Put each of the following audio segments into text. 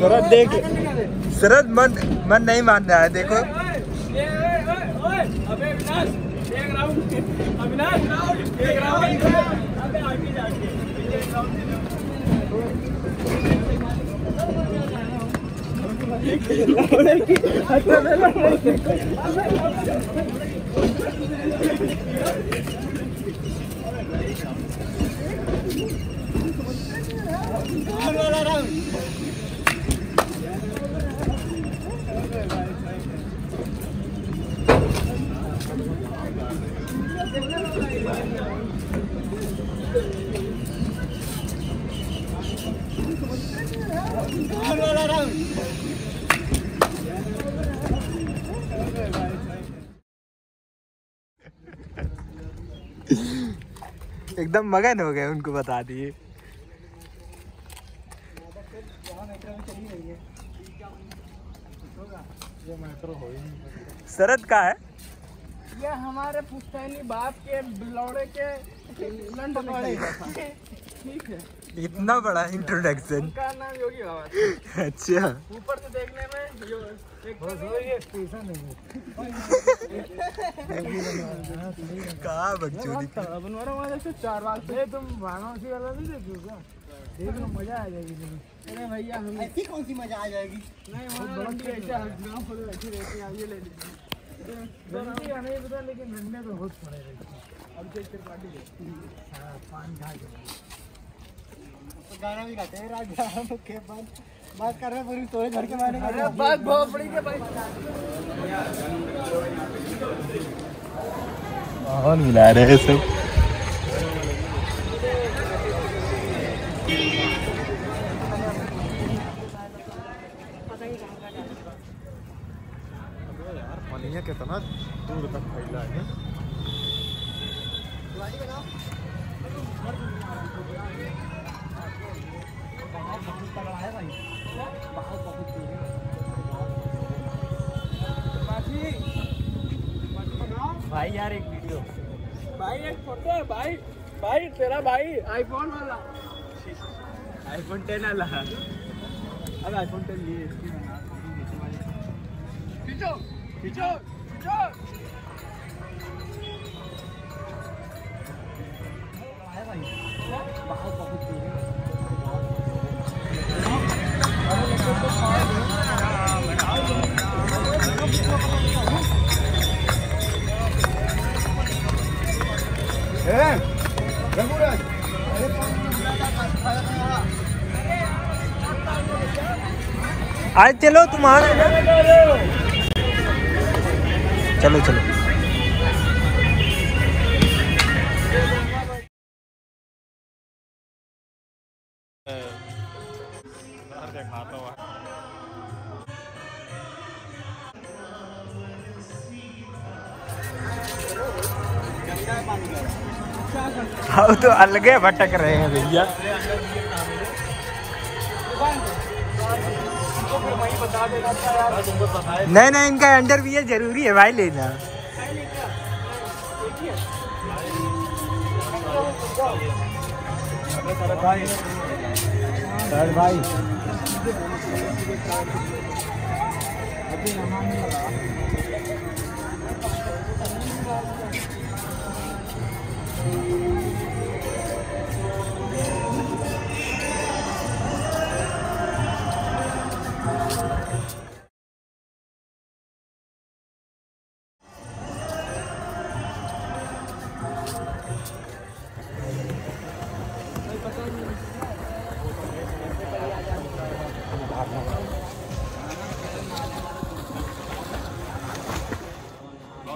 शरद। देख। शरद मन मन नहीं मान रहा है देखो। अविनाश एक राउंड अविनाश राउंड एक राउंड अबे आगे जाके एक राउंड एकदम मगन हो गए उनको बता दिए। शरद का है? ये हमारे पुश्तैनी बाप के बिलौड़े के ठीक है। इतना बड़ा इंट्रोडक्शन उनका नाम योगी बाबा। अच्छा। ऊपर से देखने में यो एक कहा बकचोदी। बनवारा वाले से चार बार से। तुम वाराणसी वाला नहीं देखो देख लो मज़ा आ जाएगी तुम्हें। अरे भैया हम ऐसी कौन सी मज़ा आ जाएगी? नहीं वहाँ ऐसा गाँव पर ऐसी रहती है ये ले लीजिए। बंटी का नहीं पता लेकिन तो बहुत पड़े अब देख पार्टी हाँ पान खा के। गाना भी गाते हैं राजा के बाद। बात कर रहे हैं पूरी तोड़े घर के बारे में। अरे बात बहुत बड़ी के भाई। और मिला रहे हैं सब। कितना दूर तक फैला है। भाई यार एक वीडियो भाई एक फ़ोटो है भाई। भाई तेरा भाई आईफोन वाला। आईफोन टेन आला अब आईफोन टेन लिए खींचो खींचो खींचो। आज चलो तुम्हारा चलो चलो। हुआ तो अलगे भटक रहे हैं भैया। नहीं नहीं इनका अंडरवियर ज़रूरी है भाई लेना। भाई।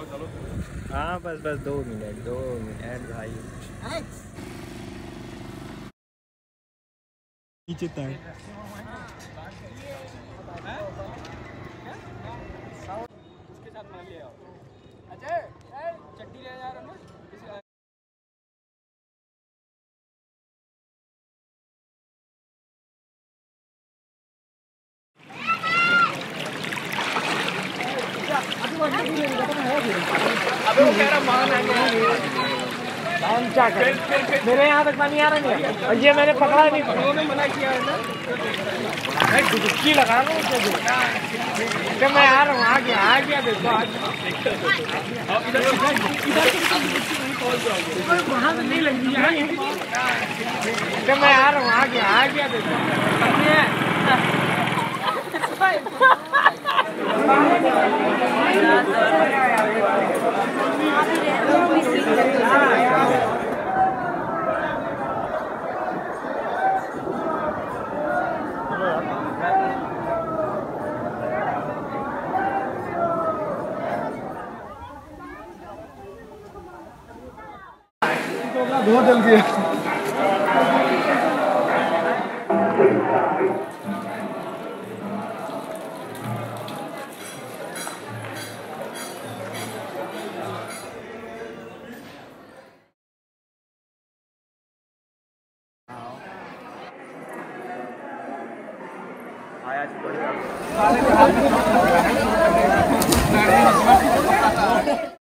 हाँ बस बस दो मिनट दो मिनट। भाई। नीचे तक उसके साथ मान लिया। अजय चट्टी ले जा रहा हूँ अबे वो कह रहा मान आ मेरे यहाँ तक पानी आ रहा नहीं और ये मैंने पकड़ा नहीं। मना किया है ना? मैं डुबकी लगा रहा हूँ मैं आ रहा हूँ आ गया आ गया देखो आ गया इधर वहाँ से नहीं लगी है। मैं आ रहा हूँ आ गया आ गया देखो बहुत जल्दी है। तेरा